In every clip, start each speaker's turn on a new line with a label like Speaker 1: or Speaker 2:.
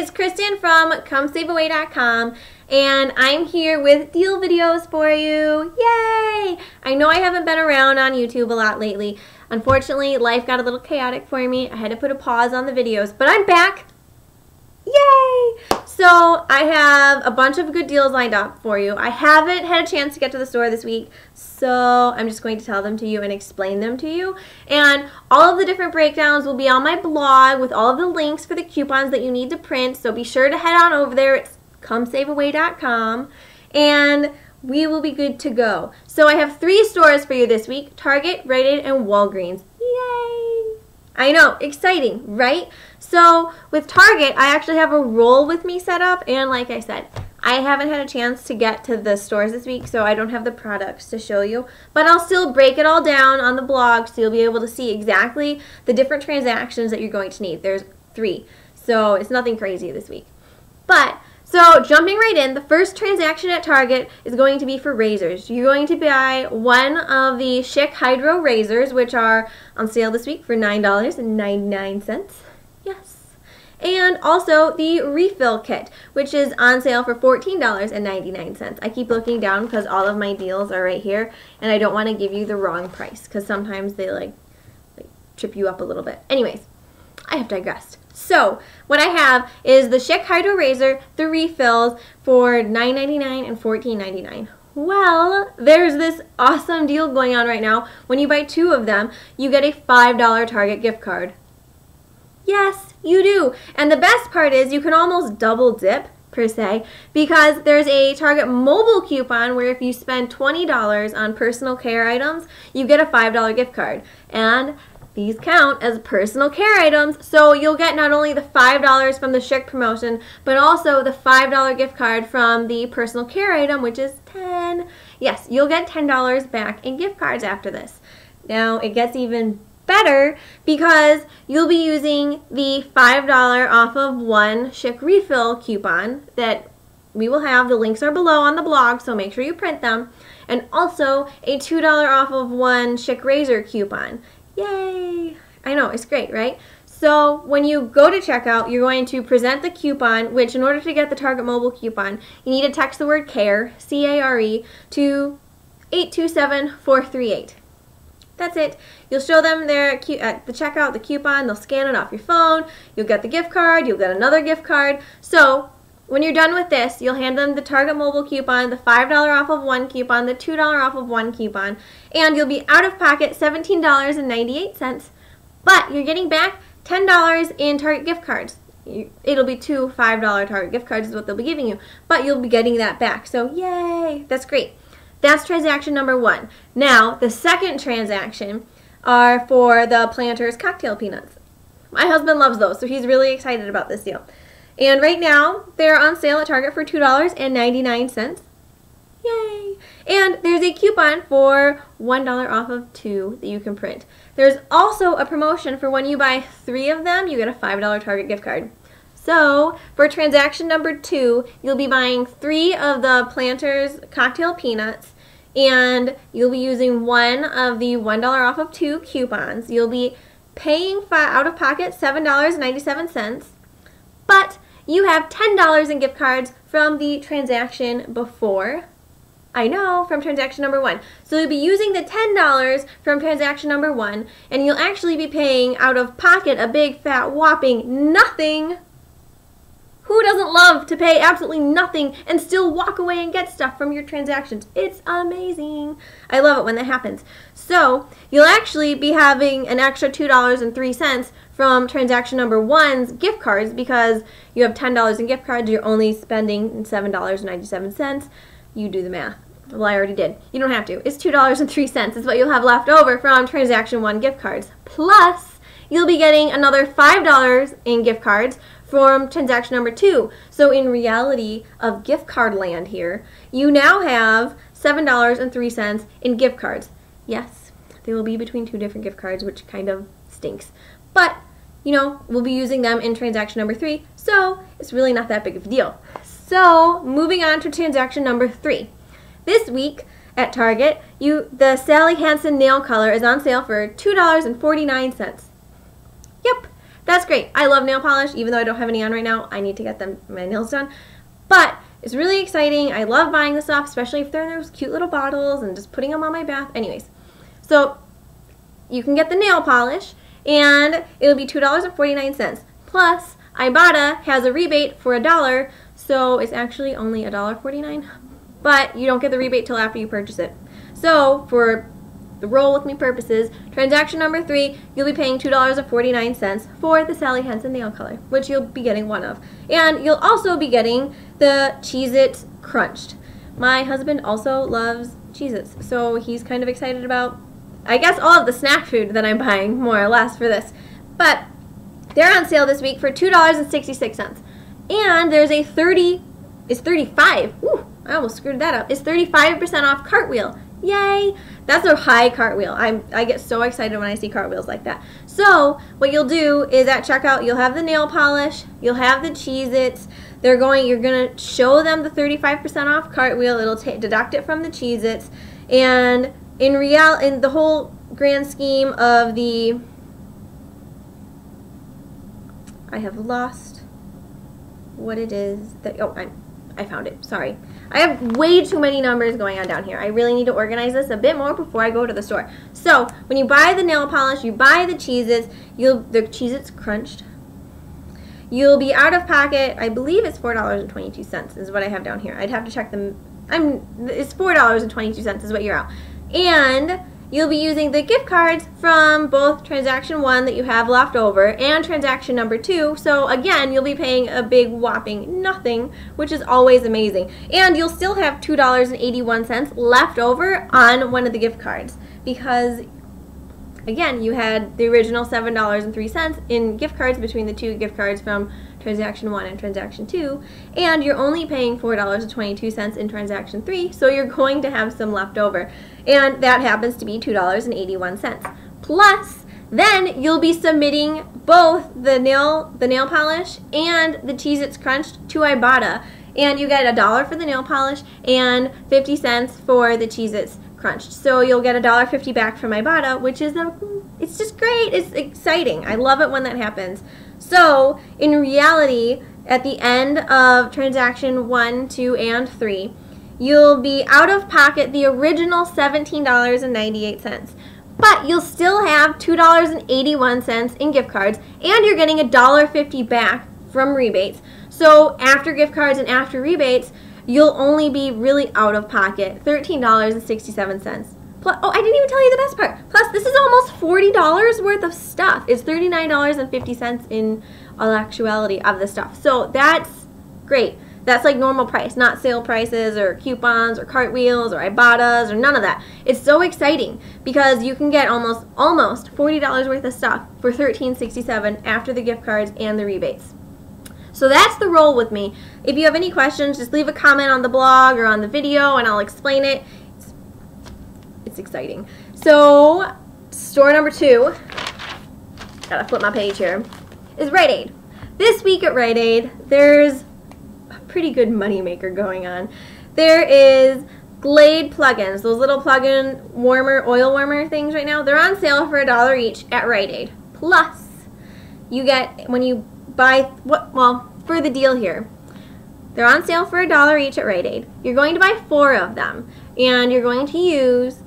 Speaker 1: It's Kristen from ComeSaveAway.com and I'm here with deal videos for you. Yay! I know I haven't been around on YouTube a lot lately. Unfortunately, life got a little chaotic for me. I had to put a pause on the videos, but I'm back. Yay! So I have a bunch of good deals lined up for you. I haven't had a chance to get to the store this week, so I'm just going to tell them to you and explain them to you. And all of the different breakdowns will be on my blog with all of the links for the coupons that you need to print. So be sure to head on over there. It's comesaveaway.com. And we will be good to go. So I have three stores for you this week, Target, Rite Aid, and Walgreens. Yay! I know, exciting, right? So with Target, I actually have a roll with me set up, and like I said, I haven't had a chance to get to the stores this week, so I don't have the products to show you. But I'll still break it all down on the blog, so you'll be able to see exactly the different transactions that you're going to need. There's three, so it's nothing crazy this week. But so jumping right in, the first transaction at Target is going to be for razors. You're going to buy one of the Schick Hydro razors, which are on sale this week for $9.99. Yes. And also the refill kit, which is on sale for $14.99. I keep looking down because all of my deals are right here, and I don't want to give you the wrong price because sometimes they like, like trip you up a little bit. Anyways, I have digressed. So what I have is the Schick Hydro Razor, the refills for $9.99 and $14.99. Well, there's this awesome deal going on right now. When you buy two of them, you get a $5 Target gift card. Yes, you do. And the best part is you can almost double dip per se because there's a Target mobile coupon where if you spend $20 on personal care items, you get a $5 gift card. And these count as personal care items, so you'll get not only the $5 from the Schick promotion, but also the $5 gift card from the personal care item, which is 10 Yes, you'll get $10 back in gift cards after this. Now, it gets even better because you'll be using the $5 off of one Schick refill coupon that we will have. The links are below on the blog, so make sure you print them. And also a $2 off of one Schick razor coupon. Yay! I know, it's great, right? So when you go to checkout, you're going to present the coupon, which in order to get the Target Mobile coupon, you need to text the word CARE, C-A-R-E, to 827438. That's it. You'll show them their at uh, the checkout the coupon. They'll scan it off your phone. You'll get the gift card. You'll get another gift card. So when you're done with this, you'll hand them the Target Mobile coupon, the $5 off of one coupon, the $2 off of one coupon, and you'll be out of pocket $17.98, but you're getting back $10 in Target gift cards. It'll be two $5 Target gift cards is what they'll be giving you, but you'll be getting that back. So yay, that's great. That's transaction number one. Now, the second transaction are for the Planters cocktail peanuts. My husband loves those, so he's really excited about this deal. And right now, they're on sale at Target for $2.99. Yay! And there's a coupon for $1 off of two that you can print. There's also a promotion for when you buy three of them, you get a $5 Target gift card. So, for transaction number two, you'll be buying three of the Planters cocktail peanuts, and you'll be using one of the $1 off of two coupons. You'll be paying out of pocket $7.97, but you have $10 in gift cards from the transaction before. I know, from transaction number one. So you'll be using the $10 from transaction number one, and you'll actually be paying out of pocket a big fat whopping nothing. Who doesn't love to pay absolutely nothing and still walk away and get stuff from your transactions? It's amazing. I love it when that happens. So you'll actually be having an extra $2.03 from transaction number one's gift cards because you have $10 in gift cards, you're only spending $7.97. You do the math. Well, I already did. You don't have to. It's $2.03 is what you'll have left over from transaction one gift cards. Plus, you'll be getting another $5 in gift cards from transaction number two. So in reality of gift card land here, you now have $7.03 in gift cards. Yes, they will be between two different gift cards, which kind of stinks. But you know, we'll be using them in transaction number three, so it's really not that big of a deal. So moving on to transaction number three. This week at Target, you the Sally Hansen nail color is on sale for $2.49. Yep, That's great. I love nail polish, even though I don't have any on right now. I need to get them my nails done. But it's really exciting. I love buying this stuff, especially if they're in those cute little bottles and just putting them on my bath. Anyways, so you can get the nail polish and it'll be $2.49. Plus, Ibotta has a rebate for a dollar, so it's actually only $1.49. But you don't get the rebate till after you purchase it. So for the roll with me purposes, transaction number three, you'll be paying $2.49 for the Sally Hansen nail color, which you'll be getting one of. And you'll also be getting the Cheez-It Crunched. My husband also loves Cheez-Its, so he's kind of excited about, I guess, all of the snack food that I'm buying, more or less, for this. But they're on sale this week for $2.66. And there's a 30, it's 35, Ooh, I almost screwed that up. It's 35% off Cartwheel. Yay! That's a high cartwheel. I'm, I get so excited when I see cartwheels like that. So, what you'll do is at checkout, you'll have the nail polish, you'll have the Cheez-Its, they're going, you're going to show them the 35% off cartwheel, it'll deduct it from the Cheez-Its, and in real, in the whole grand scheme of the, I have lost what it is that, oh, I'm, I found it, sorry. I have way too many numbers going on down here. I really need to organize this a bit more before I go to the store. So, when you buy the nail polish, you buy the Cheez-Its, you'll, the Cheez-Its crunched, you'll be out of pocket, I believe it's $4.22 is what I have down here. I'd have to check them, I'm, it's $4.22 is what you're out. And you'll be using the gift cards from both transaction one that you have left over and transaction number two. So again, you'll be paying a big whopping nothing, which is always amazing. And you'll still have $2.81 left over on one of the gift cards because again, you had the original $7.03 in gift cards between the two gift cards from transaction 1 and transaction 2, and you're only paying $4.22 in transaction 3, so you're going to have some left over. And that happens to be $2.81. Plus, then you'll be submitting both the nail the nail polish and the Cheez-Its Crunched to Ibotta. And you get a dollar for the nail polish and 50 cents for the Cheez-Its Crunched. So you'll get a dollar fifty back from Ibotta, which is a, it's just great. It's exciting. I love it when that happens. So in reality, at the end of transaction one, two, and three, you'll be out of pocket the original $17.98. But you'll still have $2.81 in gift cards, and you're getting $1.50 back from rebates. So after gift cards and after rebates, you'll only be really out of pocket $13.67. Plus, oh, I didn't even tell you the best part. Plus, this is almost $40 worth of stuff. It's $39.50 in all actuality of the stuff. So that's great. That's like normal price, not sale prices or coupons or cartwheels or Ibottas or none of that. It's so exciting because you can get almost almost $40 worth of stuff for $13.67 after the gift cards and the rebates. So that's the roll with me. If you have any questions, just leave a comment on the blog or on the video and I'll explain it. It's, it's exciting. So, store number two, gotta flip my page here, is Rite Aid. This week at Rite Aid, there's pretty good moneymaker going on. There is Glade plugins, those little plug-in warmer, oil warmer things right now. They're on sale for a dollar each at Rite Aid. Plus, you get, when you buy, what? well, for the deal here. They're on sale for a dollar each at Rite Aid. You're going to buy four of them, and you're going to use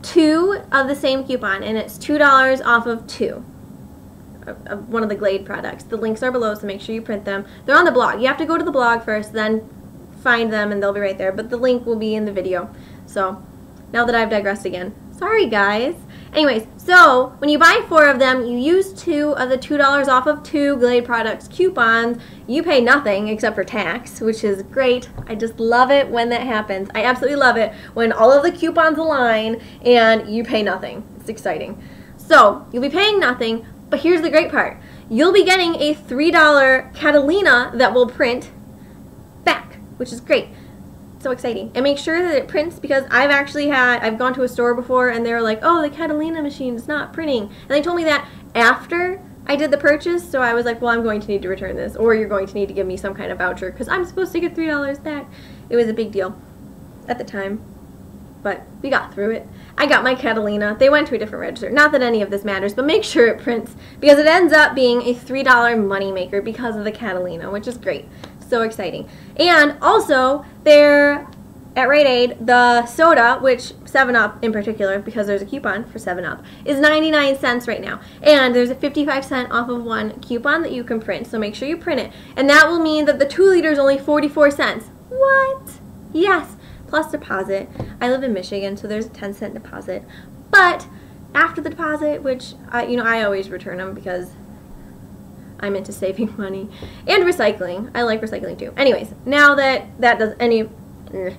Speaker 1: two of the same coupon, and it's $2 off of two of one of the Glade products. The links are below, so make sure you print them. They're on the blog. You have to go to the blog first, then find them, and they'll be right there. But the link will be in the video. So, now that I've digressed again. Sorry, guys. Anyways, so when you buy four of them, you use two of the $2 off of two Glade products coupons. You pay nothing except for tax, which is great. I just love it when that happens. I absolutely love it when all of the coupons align and you pay nothing. It's exciting. So you'll be paying nothing, but here's the great part. You'll be getting a $3 Catalina that will print back, which is great so exciting. And make sure that it prints because I've actually had, I've gone to a store before and they're like, oh, the Catalina machine is not printing. And they told me that after I did the purchase, so I was like, well, I'm going to need to return this or you're going to need to give me some kind of voucher because I'm supposed to get $3 back. It was a big deal at the time. but we got through it. I got my Catalina. They went to a different register. Not that any of this matters, but make sure it prints because it ends up being a $3 moneymaker because of the Catalina, which is great. So exciting. And also, they're at Rite Aid, the soda, which 7-Up in particular, because there's a coupon for 7-Up, is 99 cents right now. And there's a 55 cent off of one coupon that you can print, so make sure you print it. And that will mean that the 2 liter is only 44 cents. What? Yes, plus deposit. I live in Michigan, so there's a 10 cent deposit. But after the deposit, which, I, you know, I always return them because I'm into saving money and recycling. I like recycling too. Anyways, now that that does any eh,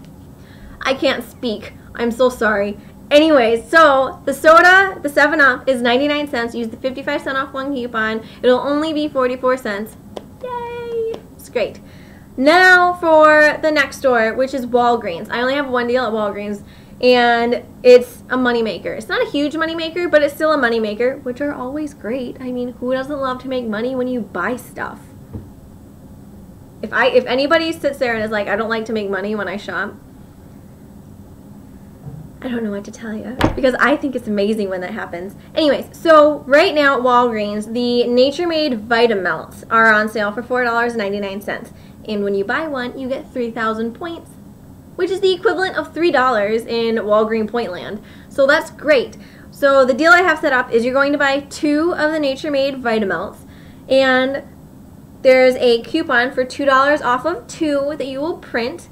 Speaker 1: I can't speak. I'm so sorry. Anyways, so the soda, the 7-Up, is 99 cents. Use the 55 cent off one coupon. It'll only be 44 cents. Yay! It's great. Now for the next store, which is Walgreens. I only have one deal at Walgreens, and it's a moneymaker. It's not a huge moneymaker, but it's still a moneymaker, which are always great. I mean, who doesn't love to make money when you buy stuff? If I if anybody sits there and is like, I don't like to make money when I shop, I don't know what to tell you because I think it's amazing when that happens. Anyways, so right now at Walgreens, the Nature Made Vitamelts are on sale for $4.99. And when you buy one, you get 3,000 points, which is the equivalent of $3 in Walgreen Pointland. So that's great. So the deal I have set up is you're going to buy two of the Nature Made Vitamelts, and there's a coupon for $2 off of two that you will print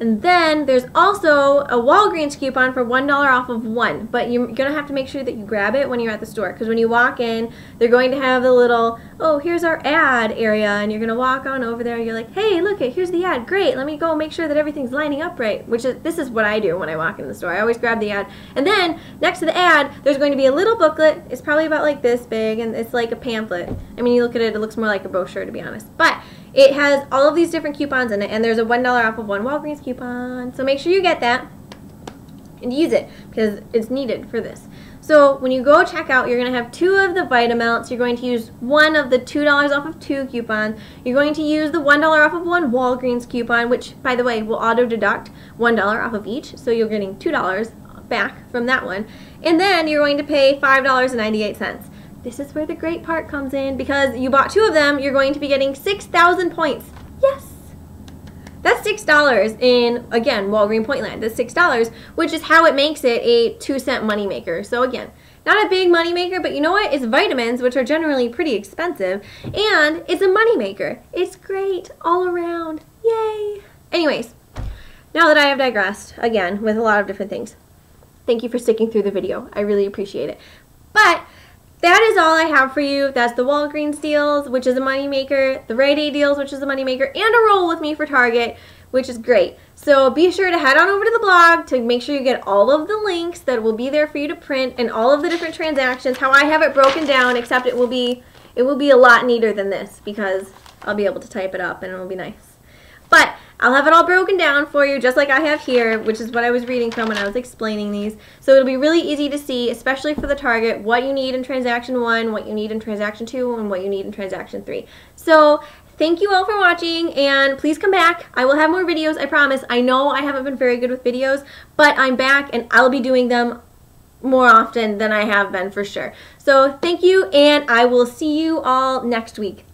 Speaker 1: and then there's also a Walgreens coupon for $1 off of one, but you're going to have to make sure that you grab it when you're at the store because when you walk in, they're going to have the little, oh, here's our ad area, and you're going to walk on over there and you're like, hey, look, here's the ad. Great, let me go make sure that everything's lining up right, which is, this is what I do when I walk in the store. I always grab the ad. And then next to the ad, there's going to be a little booklet. It's probably about like this big, and it's like a pamphlet. I mean, you look at it, it looks more like a brochure to be honest. But it has all of these different coupons in it, and there's a $1 off of one Walgreens coupon. So make sure you get that and use it because it's needed for this. So when you go check out, you're going to have two of the Vitamelts. You're going to use one of the $2 off of two coupons. You're going to use the $1 off of one Walgreens coupon, which, by the way, will auto-deduct $1 off of each. So you're getting $2 back from that one. And then you're going to pay $5.98. This is where the great part comes in because you bought two of them, you're going to be getting 6,000 points. Yes! That's $6 in, again, Walgreen Pointland. That's $6, which is how it makes it a 2 cent moneymaker. So again, not a big moneymaker, but you know what? It's vitamins, which are generally pretty expensive, and it's a moneymaker. It's great all around. Yay! Anyways, now that I have digressed, again, with a lot of different things, thank you for sticking through the video. I really appreciate it. But that is all I have for you. That's the Walgreens deals, which is a moneymaker, the Rite Aid deals, which is a moneymaker, and a roll with me for Target, which is great. So be sure to head on over to the blog to make sure you get all of the links that will be there for you to print and all of the different transactions, how I have it broken down, except it will be it will be a lot neater than this because I'll be able to type it up and it'll be nice. But I'll have it all broken down for you just like I have here, which is what I was reading from when I was explaining these. So it'll be really easy to see, especially for the target, what you need in transaction 1, what you need in transaction 2, and what you need in transaction 3. So thank you all for watching and please come back. I will have more videos, I promise. I know I haven't been very good with videos, but I'm back and I'll be doing them more often than I have been for sure. So thank you and I will see you all next week.